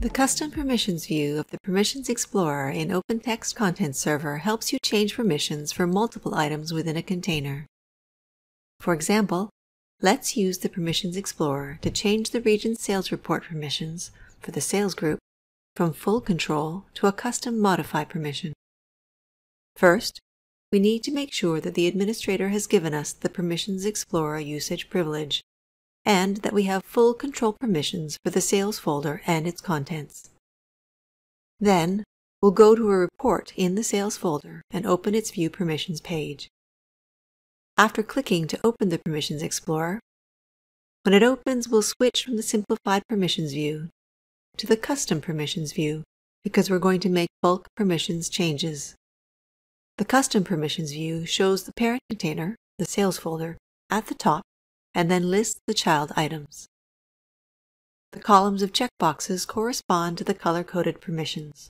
The Custom Permissions view of the Permissions Explorer in OpenText Content Server helps you change permissions for multiple items within a container. For example, let's use the Permissions Explorer to change the region sales report permissions for the sales group from full control to a custom modify permission. First, we need to make sure that the administrator has given us the Permissions Explorer usage privilege and that we have full control permissions for the sales folder and its contents. Then, we'll go to a report in the sales folder and open its View Permissions page. After clicking to open the Permissions Explorer, when it opens, we'll switch from the Simplified Permissions view to the Custom Permissions view because we're going to make bulk permissions changes. The Custom Permissions view shows the parent container, the sales folder, at the top and then list the child items. The columns of checkboxes correspond to the color-coded permissions.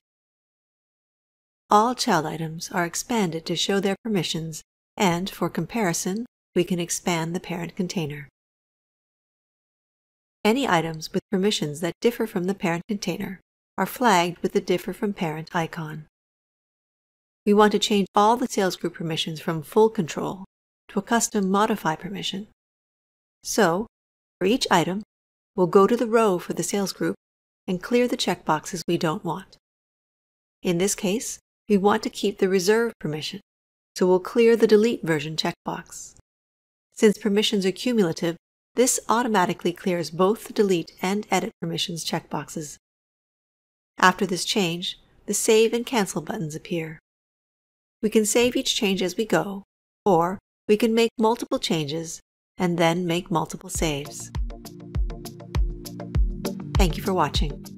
All child items are expanded to show their permissions, and for comparison, we can expand the parent container. Any items with permissions that differ from the parent container are flagged with the Differ from Parent icon. We want to change all the sales group permissions from full control to a custom modify permission. So, for each item, we'll go to the row for the sales group and clear the checkboxes we don't want. In this case, we want to keep the reserve permission, so we'll clear the delete version checkbox. Since permissions are cumulative, this automatically clears both the delete and edit permissions checkboxes. After this change, the save and cancel buttons appear. We can save each change as we go, or we can make multiple changes and then make multiple saves. Thank you for watching.